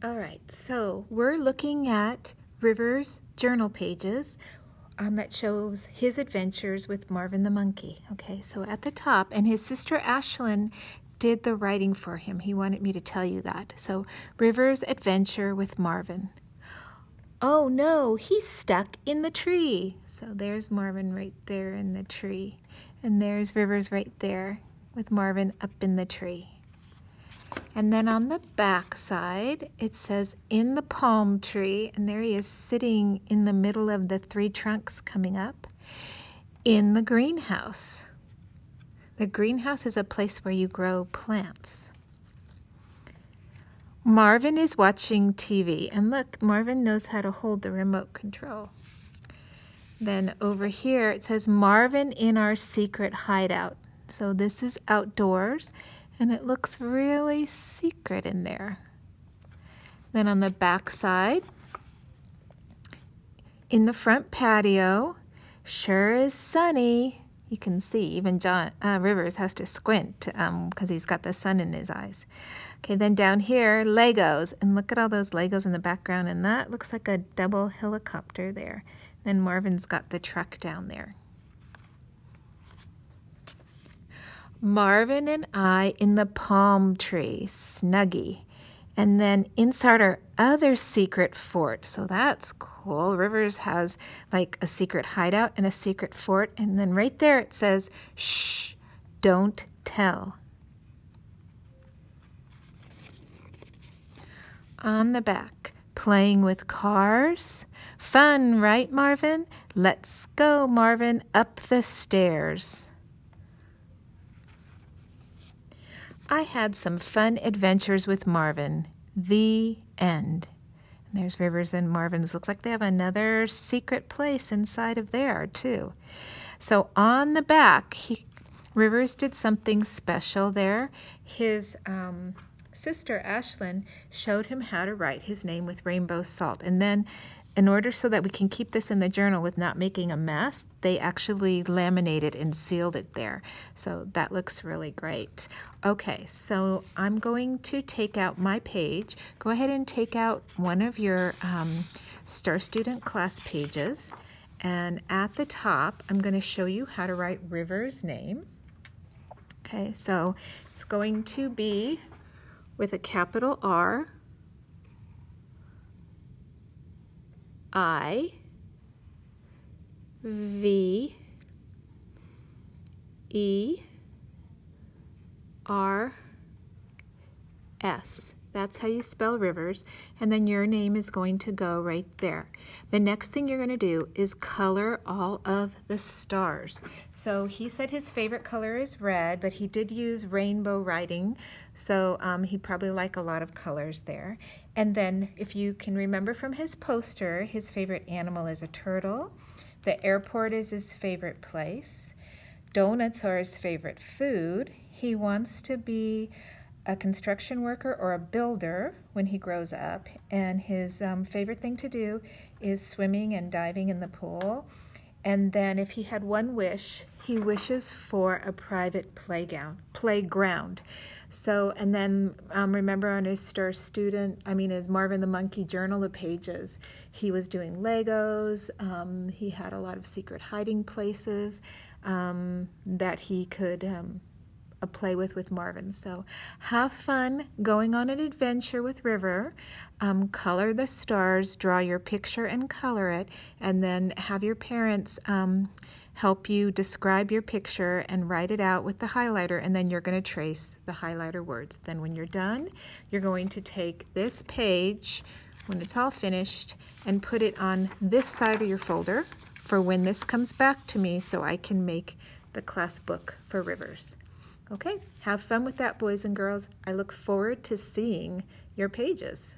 All right, so we're looking at River's journal pages um, that shows his adventures with Marvin the monkey. Okay, so at the top, and his sister Ashlyn did the writing for him. He wanted me to tell you that. So, River's adventure with Marvin. Oh no, he's stuck in the tree. So there's Marvin right there in the tree. And there's Rivers right there with Marvin up in the tree. And then on the back side, it says in the palm tree, and there he is sitting in the middle of the three trunks coming up in the greenhouse. The greenhouse is a place where you grow plants. Marvin is watching TV, and look, Marvin knows how to hold the remote control. Then over here, it says Marvin in our secret hideout. So this is outdoors, and it looks really secret in there. Then on the back side, in the front patio, sure is sunny. You can see even John uh, Rivers has to squint because um, he's got the sun in his eyes. Okay, then down here, Legos. And look at all those Legos in the background. And that looks like a double helicopter there. Then Marvin's got the truck down there. Marvin and I in the palm tree, Snuggy. And then inside our other secret fort. So that's cool. Rivers has like a secret hideout and a secret fort. And then right there it says, shh, don't tell. On the back, playing with cars. Fun, right, Marvin? Let's go, Marvin, up the stairs. I had some fun adventures with Marvin. The end. And there's Rivers and Marvin's. Looks like they have another secret place inside of there, too. So on the back, he, Rivers did something special there. His um, sister, Ashlyn, showed him how to write his name with rainbow salt. And then in order so that we can keep this in the journal with not making a mess, they actually laminated and sealed it there. So that looks really great. Okay, so I'm going to take out my page. Go ahead and take out one of your um, Star Student class pages. And at the top, I'm going to show you how to write River's name. Okay, so it's going to be with a capital R I V E R S. That's how you spell rivers. And then your name is going to go right there. The next thing you're going to do is color all of the stars. So he said his favorite color is red, but he did use rainbow writing. So um, he'd probably like a lot of colors there. And then if you can remember from his poster, his favorite animal is a turtle. The airport is his favorite place. Donuts are his favorite food. He wants to be a construction worker or a builder when he grows up. And his um, favorite thing to do is swimming and diving in the pool. And then if he had one wish, he wishes for a private playground. playground. So, and then um, remember on his Star Student, I mean, his Marvin the Monkey Journal of Pages, he was doing Legos. Um, he had a lot of secret hiding places um, that he could uh, play with with Marvin. So have fun going on an adventure with River. Um, color the stars, draw your picture and color it, and then have your parents um, help you describe your picture and write it out with the highlighter and then you're going to trace the highlighter words. Then when you're done, you're going to take this page when it's all finished and put it on this side of your folder for when this comes back to me so I can make the class book for Rivers. Okay, have fun with that, boys and girls. I look forward to seeing your pages.